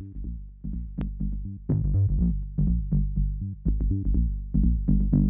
Thank you.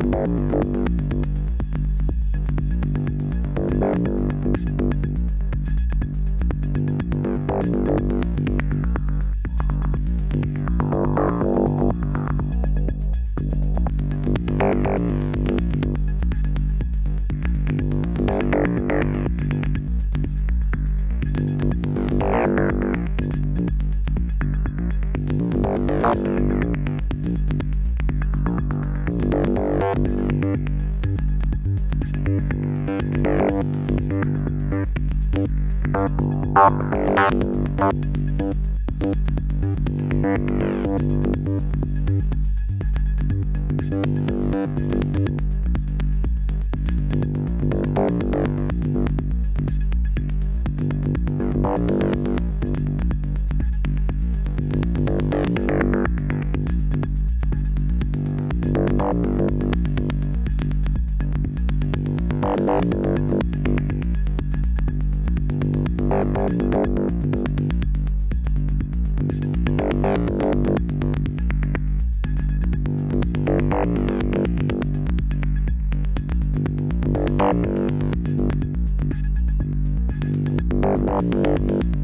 Thank Bye.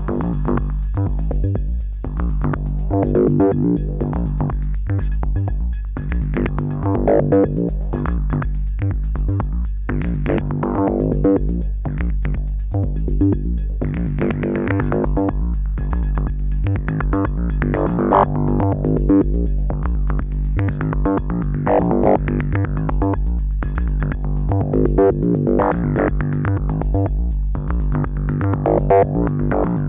Thank you.